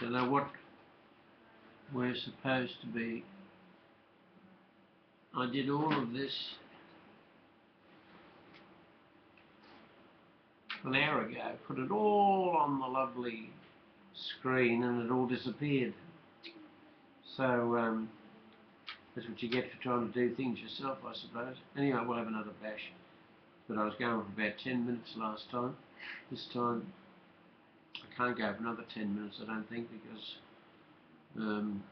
don't know what we're supposed to be. I did all of this an hour ago, put it all on the lovely screen and it all disappeared. So um, that's what you get for trying to do things yourself, I suppose. Anyway, we'll have another bash. But I was going for about 10 minutes last time. This time can't go for another 10 minutes, I don't think, because um,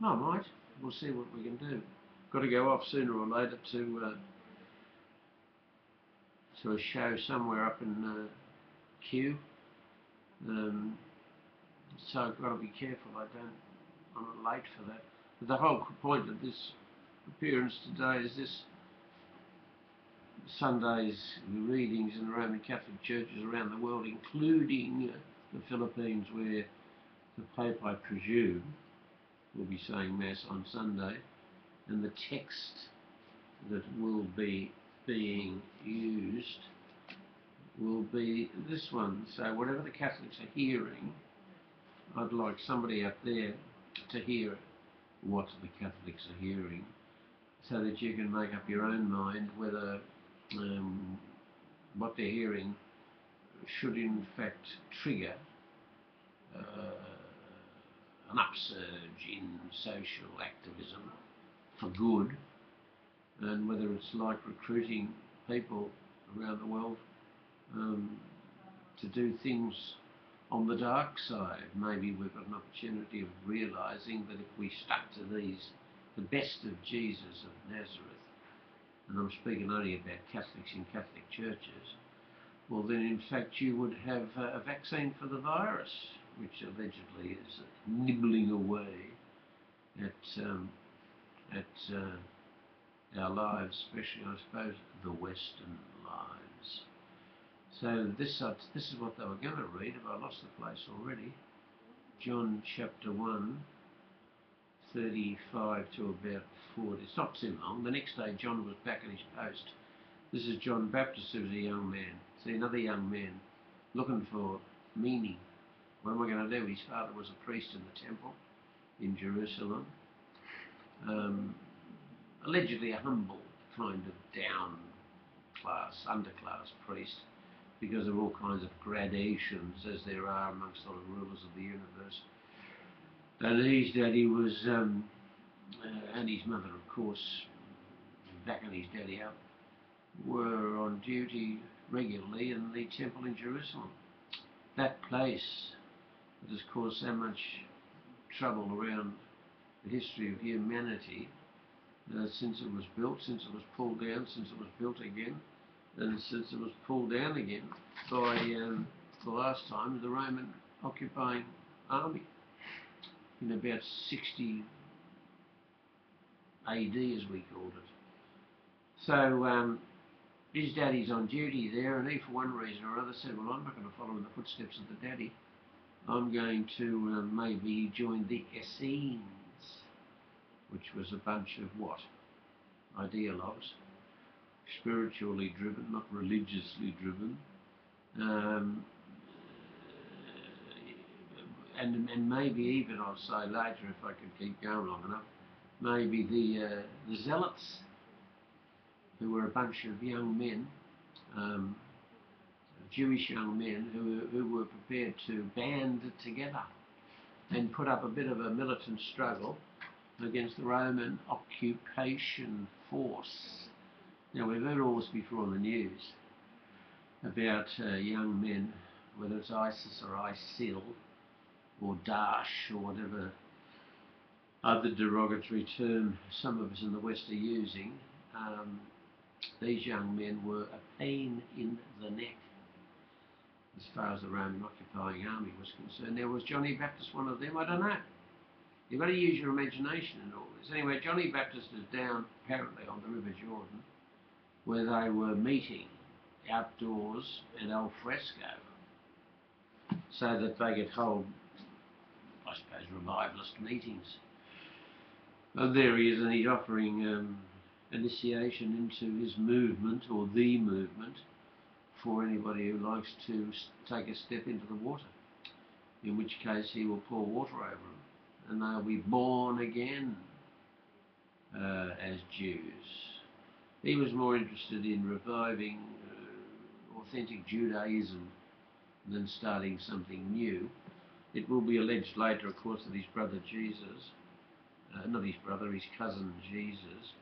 no, I might. We'll see what we can do. Got to go off sooner or later to uh, to a show somewhere up in uh, Kew. Um, so I've got to be careful. I don't. I'm not late for that. But the whole point of this appearance today is this Sunday's readings in the Roman Catholic churches around the world, including the Philippines, where the Pope, I presume, will be saying Mass on Sunday, and the text that will be being used will be this one. So whatever the Catholics are hearing, I'd like somebody up there to hear what the Catholics are hearing so that you can make up your own mind whether um, what they're hearing should in fact trigger uh, an upsurge in social activism for good and whether it's like recruiting people around the world um, to do things on the dark side. Maybe we've got an opportunity of realizing that if we stuck to these, the best of Jesus of Nazareth, and I'm speaking only about Catholics in Catholic churches, well then in fact you would have a vaccine for the virus, which allegedly is nibbling away at um, at uh, our lives, especially I suppose the Western lives. So this uh, this is what they were going to read, but I lost the place already. John chapter 1, 35 to about 40. It's not too long. The next day John was back at his post. This is John Baptist who was a young man. See, another young man looking for meaning. What am I going to do? His father was a priest in the temple in Jerusalem. Um, allegedly a humble kind of down class, underclass priest because there are all kinds of gradations as there are amongst the rulers of the universe. And his daddy was, um, uh, and his mother, of course, backing his daddy up, were on duty regularly in the temple in Jerusalem. That place that has caused so much trouble around the history of humanity uh, since it was built, since it was pulled down, since it was built again, and since it was pulled down again by um, the last time the Roman occupying army in about 60 AD as we called it. So um, his daddy's on duty there and he for one reason or other said well I'm not going to follow in the footsteps of the daddy I'm going to uh, maybe join the Essenes which was a bunch of what? Ideologues spiritually driven, not religiously driven. Um, and, and maybe even, I'll say later if I could keep going long enough, maybe the, uh, the Zealots, who were a bunch of young men, um, Jewish young men who, who were prepared to band together and put up a bit of a militant struggle against the Roman occupation force. Now we've heard all this before in the news about uh, young men, whether it's ISIS or ISIL or Daesh or whatever other derogatory term some of us in the West are using, um, these young men were a pain in the neck as far as the Roman occupying army was concerned. Now was Johnny Baptist one of them? I don't know. You've got to use your imagination in all this. Anyway, Johnny Baptist is down apparently on the River Jordan where they were meeting outdoors and al fresco so that they could hold, I suppose, revivalist meetings. And there he is, and he's offering um, initiation into his movement or the movement for anybody who likes to take a step into the water. in which case he will pour water over them and they'll be born again uh, as Jews. He was more interested in reviving uh, authentic Judaism than starting something new. It will be alleged later, of course, that his brother Jesus, uh, not his brother, his cousin Jesus,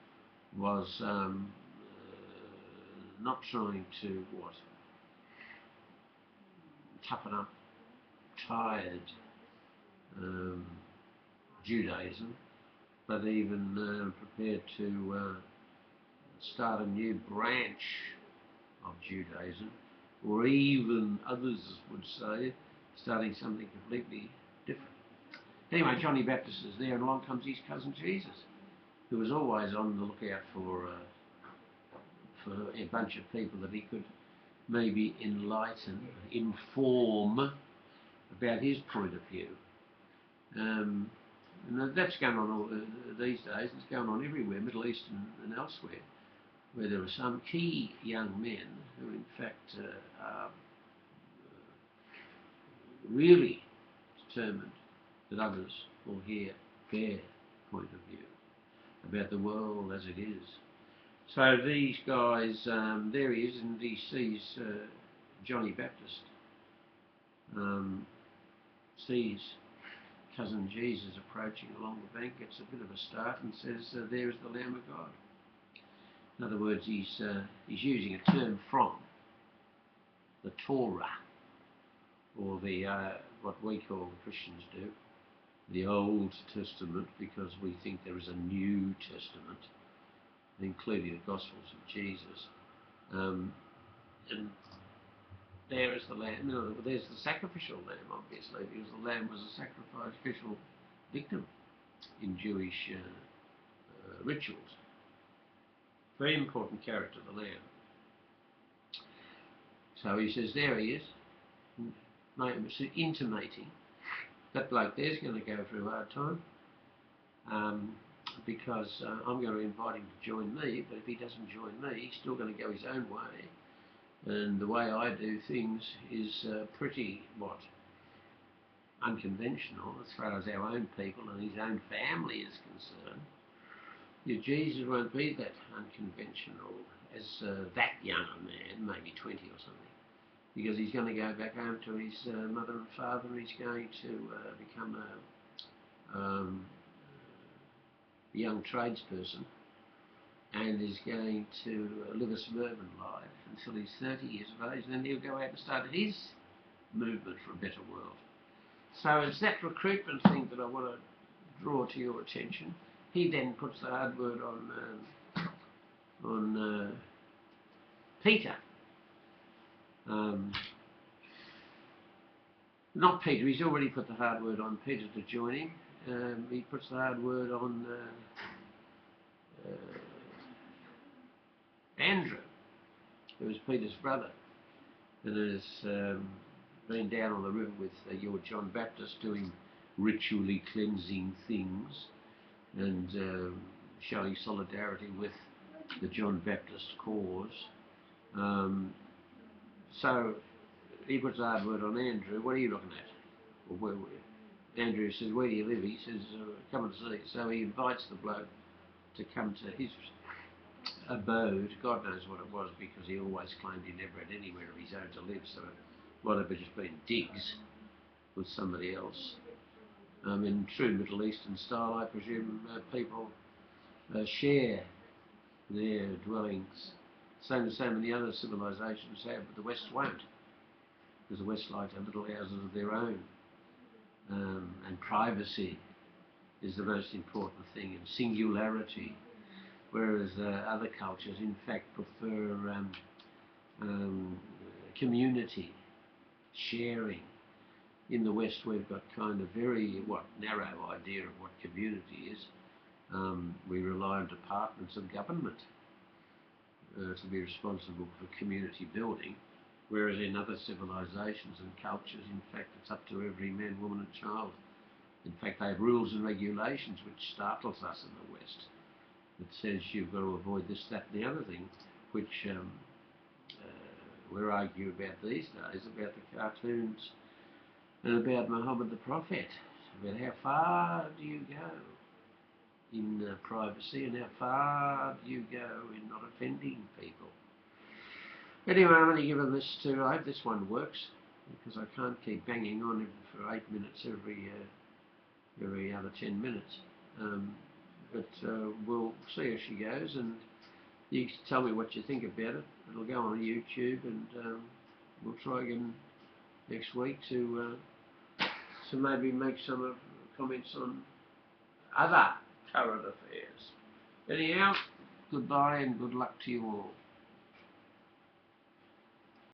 was um, uh, not trying to what toughen up tired um, Judaism, but even uh, prepared to uh, start a new branch of Judaism, or even others would say, starting something completely different. Anyway, Johnny Baptist is there, and along comes his cousin Jesus, who was always on the lookout for uh, for a bunch of people that he could maybe enlighten, inform about his point of view. Um, and that's going on all, uh, these days. It's going on everywhere, Middle East and, and, elsewhere, where there are some key young men who, in fact, uh, are really determined that others will hear their point of view about the world as it is. So these guys, um, there he is, and he sees uh, Johnny Baptist, um, sees cousin Jesus approaching along the bank, gets a bit of a start and says, uh, there is the Lamb of God. In other words, he's, uh, he's using a term from the Torah, or the uh, what we call Christians do, the Old Testament, because we think there is a New Testament, including the Gospels of Jesus. Um, and there is the lamb. No, there's the sacrificial lamb, obviously, because the lamb was a sacrificial victim in Jewish uh, uh, rituals. Very important character, the lamb. So he says, there he is, intimating that bloke there's going to go through a hard time um, because uh, I'm going to invite him to join me, but if he doesn't join me, he's still going to go his own way and the way I do things is uh, pretty, what, unconventional as far as our own people and his own family is concerned. Your Jesus won't be that unconventional as uh, that young man, maybe 20 or something, because he's going to go back home to his uh, mother and father he's going to uh, become a, um, a young tradesperson and is going to live a suburban life until he's 30 years of age, then he'll go out and start his movement for a better world. So it's that recruitment thing that I want to draw to your attention. He then puts the hard word on um, on uh, Peter. Um, not Peter, he's already put the hard word on Peter to join him. Um, he puts the hard word on uh, uh, Andrew, who is Peter's brother, and has um, been down on the river with uh, your John Baptist doing ritually cleansing things and um, showing solidarity with the John Baptist cause. Um, so he puts a hard word on Andrew. What are you looking at? Well, where, where? Andrew says, where do you live? He says, uh, come and see. So he invites the bloke to come to his abode, God knows what it was because he always claimed he never had anywhere of his own to live, so it might have just been digs with somebody else. Um, in true Middle Eastern style, I presume uh, people uh, share their dwellings, same as so many other civilizations have, but the West won't, because the West like little houses of their own, um, and privacy is the most important thing, and singularity whereas uh, other cultures, in fact, prefer um, um, community, sharing. In the West, we've got kind of very what narrow idea of what community is. Um, we rely on departments of government uh, to be responsible for community building, whereas in other civilizations and cultures, in fact, it's up to every man, woman, and child. In fact, they have rules and regulations which startles us in the West. That says you've got to avoid this, that, and the other thing, which um, uh, we're arguing about these days about the cartoons and about Muhammad the Prophet, about how far do you go in uh, privacy and how far do you go in not offending people. Anyway, I'm only giving this to, I hope this one works, because I can't keep banging on for eight minutes every uh, every other ten minutes. Um, but uh, we'll see how she goes, and you tell me what you think about it. It'll go on YouTube, and um, we'll try again next week to uh, to maybe make some comments on other current affairs. Anyhow, goodbye and good luck to you all.